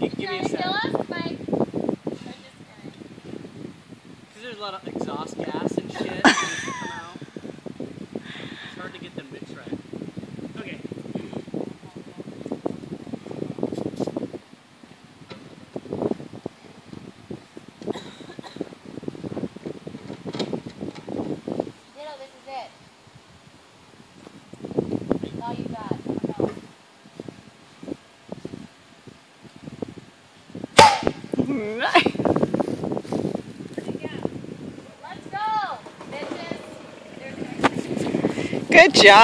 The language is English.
You give me a sound. Because there's a lot of exhaust gas and shit. it's hard to get them mixed right. Let's go, Good job.